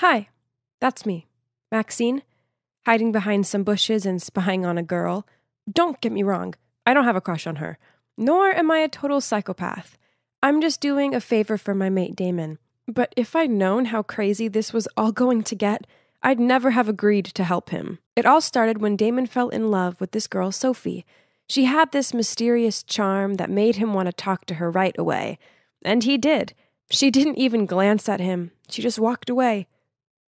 Hi, that's me, Maxine, hiding behind some bushes and spying on a girl. Don't get me wrong, I don't have a crush on her, nor am I a total psychopath. I'm just doing a favor for my mate Damon. But if I'd known how crazy this was all going to get, I'd never have agreed to help him. It all started when Damon fell in love with this girl, Sophie. She had this mysterious charm that made him want to talk to her right away. And he did. She didn't even glance at him, she just walked away.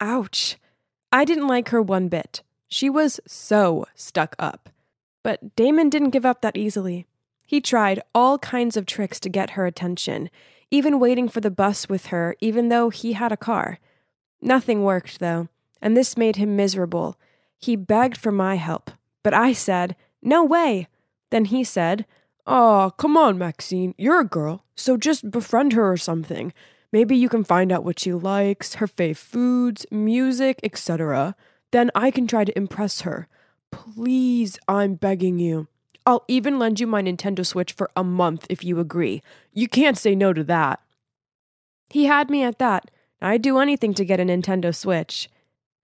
Ouch. I didn't like her one bit. She was so stuck up. But Damon didn't give up that easily. He tried all kinds of tricks to get her attention, even waiting for the bus with her, even though he had a car. Nothing worked, though, and this made him miserable. He begged for my help, but I said, No way. Then he said, oh, come on, Maxine. You're a girl, so just befriend her or something. Maybe you can find out what she likes, her fave foods, music, etc. Then I can try to impress her. Please, I'm begging you. I'll even lend you my Nintendo Switch for a month if you agree. You can't say no to that. He had me at that. I'd do anything to get a Nintendo Switch.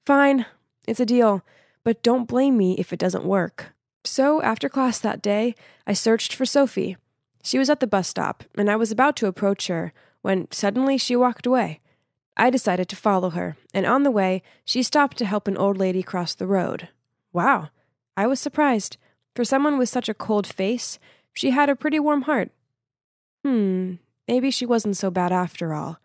Fine, it's a deal, but don't blame me if it doesn't work. So, after class that day, I searched for Sophie. She was at the bus stop, and I was about to approach her when suddenly she walked away. I decided to follow her, and on the way, she stopped to help an old lady cross the road. Wow, I was surprised. For someone with such a cold face, she had a pretty warm heart. Hmm, maybe she wasn't so bad after all.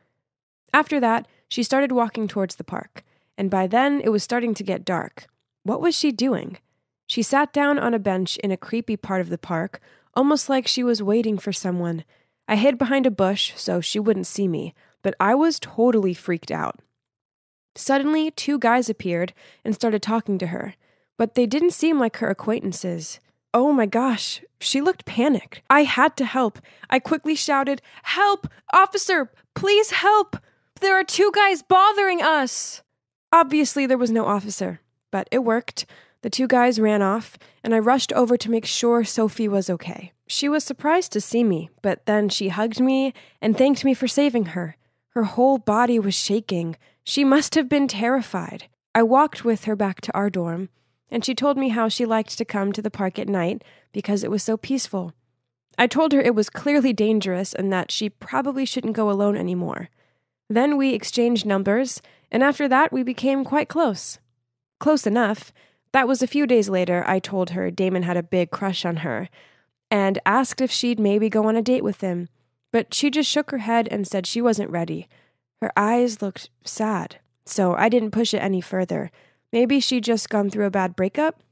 After that, she started walking towards the park, and by then it was starting to get dark. What was she doing? She sat down on a bench in a creepy part of the park, almost like she was waiting for someone. I hid behind a bush so she wouldn't see me, but I was totally freaked out. Suddenly, two guys appeared and started talking to her, but they didn't seem like her acquaintances. Oh my gosh, she looked panicked. I had to help. I quickly shouted, Help! Officer! Please help! There are two guys bothering us! Obviously, there was no officer, but it worked. The two guys ran off, and I rushed over to make sure Sophie was okay. She was surprised to see me, but then she hugged me and thanked me for saving her. Her whole body was shaking. She must have been terrified. I walked with her back to our dorm, and she told me how she liked to come to the park at night because it was so peaceful. I told her it was clearly dangerous and that she probably shouldn't go alone anymore. Then we exchanged numbers, and after that we became quite close. Close enough that was a few days later, I told her Damon had a big crush on her and asked if she'd maybe go on a date with him, but she just shook her head and said she wasn't ready. Her eyes looked sad, so I didn't push it any further. Maybe she'd just gone through a bad breakup?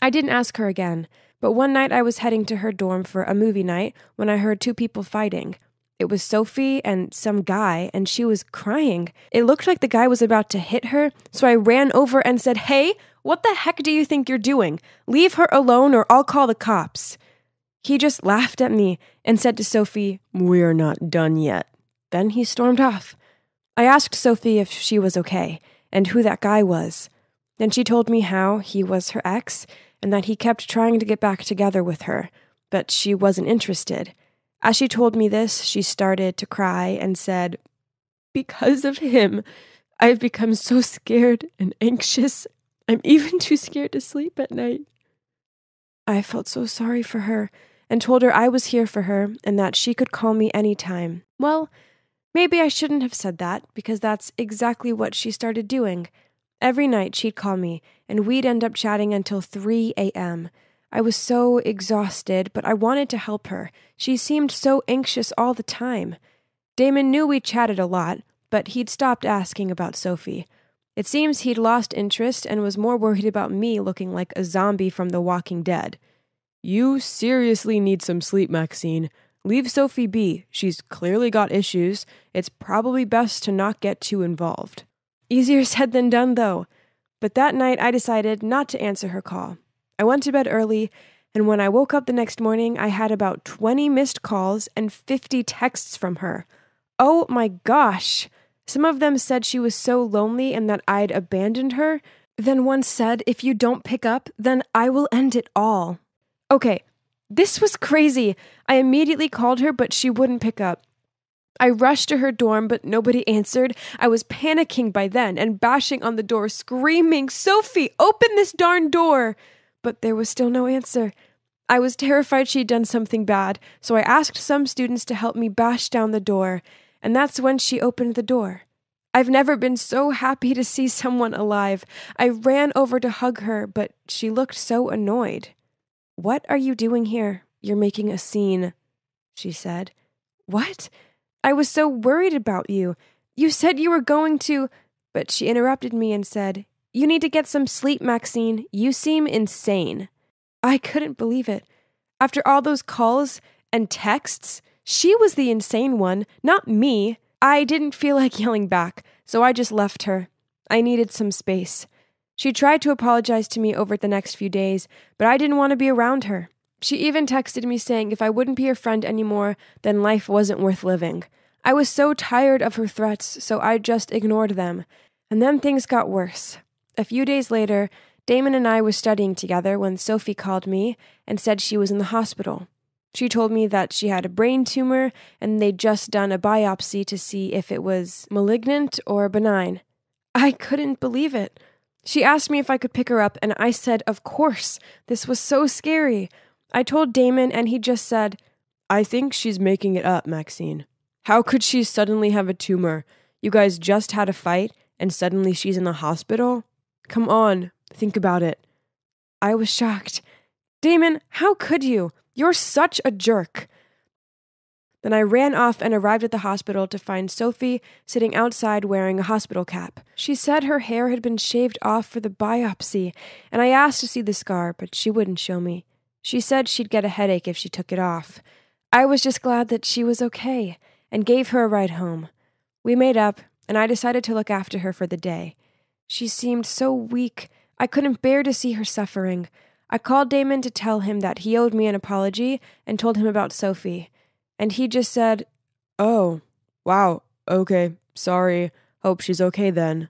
I didn't ask her again, but one night I was heading to her dorm for a movie night when I heard two people fighting. It was Sophie and some guy, and she was crying. It looked like the guy was about to hit her, so I ran over and said, Hey, what the heck do you think you're doing? Leave her alone or I'll call the cops. He just laughed at me and said to Sophie, We're not done yet. Then he stormed off. I asked Sophie if she was okay and who that guy was. Then she told me how he was her ex and that he kept trying to get back together with her, but she wasn't interested. As she told me this, she started to cry and said, Because of him, I've become so scared and anxious I'm even too scared to sleep at night. I felt so sorry for her and told her I was here for her and that she could call me any time. Well, maybe I shouldn't have said that because that's exactly what she started doing. Every night she'd call me and we'd end up chatting until 3 a.m. I was so exhausted, but I wanted to help her. She seemed so anxious all the time. Damon knew we chatted a lot, but he'd stopped asking about Sophie. It seems he'd lost interest and was more worried about me looking like a zombie from The Walking Dead. You seriously need some sleep, Maxine. Leave Sophie be. She's clearly got issues. It's probably best to not get too involved. Easier said than done, though. But that night I decided not to answer her call. I went to bed early, and when I woke up the next morning, I had about 20 missed calls and 50 texts from her. Oh my gosh! Some of them said she was so lonely and that I'd abandoned her. Then one said, If you don't pick up, then I will end it all. Okay, this was crazy. I immediately called her, but she wouldn't pick up. I rushed to her dorm, but nobody answered. I was panicking by then and bashing on the door, screaming, Sophie, open this darn door! But there was still no answer. I was terrified she'd done something bad, so I asked some students to help me bash down the door, and that's when she opened the door. I've never been so happy to see someone alive. I ran over to hug her, but she looked so annoyed. What are you doing here? You're making a scene, she said. What? I was so worried about you. You said you were going to. But she interrupted me and said, You need to get some sleep, Maxine. You seem insane. I couldn't believe it. After all those calls and texts, she was the insane one, not me. I didn't feel like yelling back, so I just left her. I needed some space. She tried to apologize to me over the next few days, but I didn't want to be around her. She even texted me saying if I wouldn't be her friend anymore, then life wasn't worth living. I was so tired of her threats, so I just ignored them. And then things got worse. A few days later, Damon and I were studying together when Sophie called me and said she was in the hospital. She told me that she had a brain tumor and they'd just done a biopsy to see if it was malignant or benign. I couldn't believe it. She asked me if I could pick her up, and I said, Of course. This was so scary. I told Damon, and he just said, I think she's making it up, Maxine. How could she suddenly have a tumor? You guys just had a fight, and suddenly she's in the hospital? Come on, think about it. I was shocked. Damon, how could you? You're such a jerk. Then I ran off and arrived at the hospital to find Sophie sitting outside wearing a hospital cap. She said her hair had been shaved off for the biopsy, and I asked to see the scar, but she wouldn't show me. She said she'd get a headache if she took it off. I was just glad that she was okay and gave her a ride home. We made up, and I decided to look after her for the day. She seemed so weak, I couldn't bear to see her suffering. I called Damon to tell him that he owed me an apology and told him about Sophie. And he just said, Oh, wow, okay, sorry, hope she's okay then.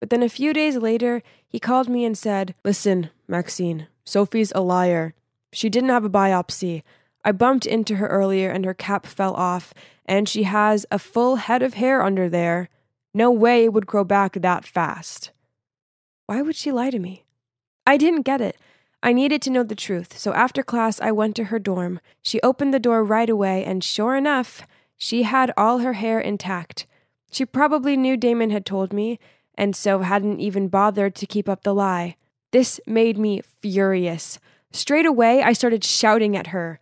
But then a few days later, he called me and said, Listen, Maxine, Sophie's a liar. She didn't have a biopsy. I bumped into her earlier and her cap fell off, and she has a full head of hair under there. No way it would grow back that fast. Why would she lie to me? I didn't get it. I needed to know the truth, so after class I went to her dorm. She opened the door right away, and sure enough, she had all her hair intact. She probably knew Damon had told me, and so hadn't even bothered to keep up the lie. This made me furious. Straight away, I started shouting at her.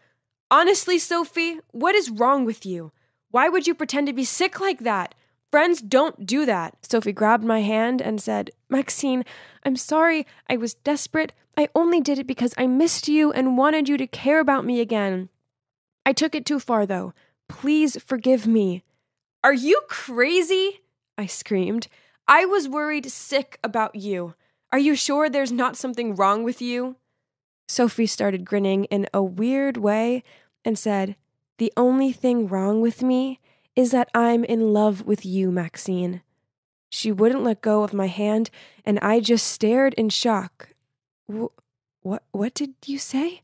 Honestly, Sophie, what is wrong with you? Why would you pretend to be sick like that? Friends don't do that. Sophie grabbed my hand and said, Maxine, I'm sorry. I was desperate. I only did it because I missed you and wanted you to care about me again. I took it too far, though. Please forgive me. Are you crazy? I screamed. I was worried sick about you. Are you sure there's not something wrong with you? Sophie started grinning in a weird way and said, The only thing wrong with me is that I'm in love with you, Maxine. She wouldn't let go of my hand, and I just stared in shock. what, what did you say?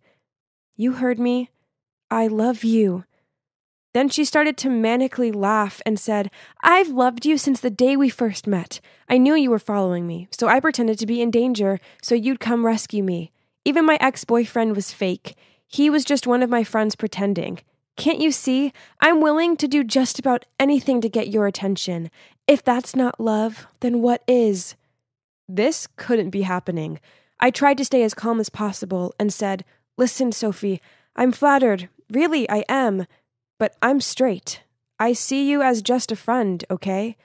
You heard me. I love you. Then she started to manically laugh and said, I've loved you since the day we first met. I knew you were following me, so I pretended to be in danger so you'd come rescue me. Even my ex boyfriend was fake. He was just one of my friends pretending. Can't you see? I'm willing to do just about anything to get your attention. If that's not love, then what is? This couldn't be happening. I tried to stay as calm as possible and said, Listen, Sophie, I'm flattered. Really, I am. But I'm straight. I see you as just a friend, okay?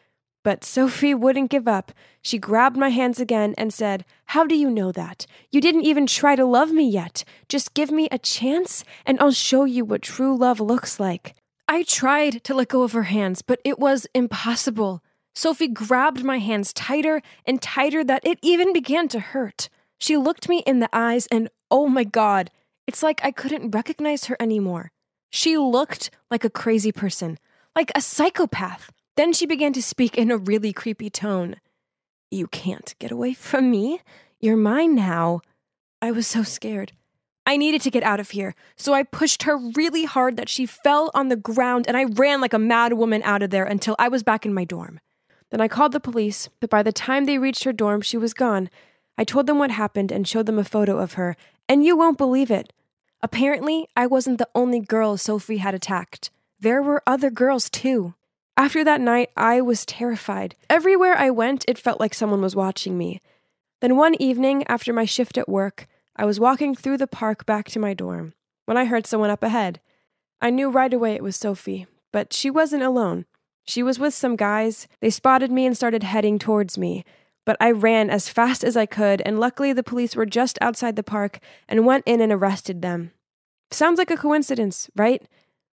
But Sophie wouldn't give up. She grabbed my hands again and said, How do you know that? You didn't even try to love me yet. Just give me a chance, and I'll show you what true love looks like. I tried to let go of her hands, but it was impossible. Sophie grabbed my hands tighter and tighter that it even began to hurt. She looked me in the eyes, and oh my God, it's like I couldn't recognize her anymore. She looked like a crazy person, like a psychopath. Then she began to speak in a really creepy tone. You can't get away from me. You're mine now. I was so scared. I needed to get out of here, so I pushed her really hard that she fell on the ground and I ran like a mad woman out of there until I was back in my dorm. Then I called the police, but by the time they reached her dorm, she was gone. I told them what happened and showed them a photo of her, and you won't believe it. Apparently, I wasn't the only girl Sophie had attacked. There were other girls too. After that night, I was terrified. Everywhere I went, it felt like someone was watching me. Then one evening, after my shift at work, I was walking through the park back to my dorm when I heard someone up ahead. I knew right away it was Sophie, but she wasn't alone. She was with some guys. They spotted me and started heading towards me. But I ran as fast as I could, and luckily the police were just outside the park and went in and arrested them. Sounds like a coincidence, right?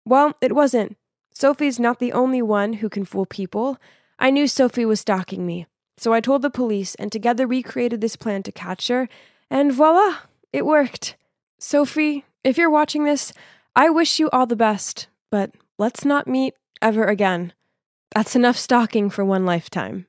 Well, it wasn't. Sophie's not the only one who can fool people. I knew Sophie was stalking me, so I told the police, and together we created this plan to catch her and voila, it worked. Sophie, if you're watching this, I wish you all the best, but let's not meet ever again. That's enough stalking for one lifetime.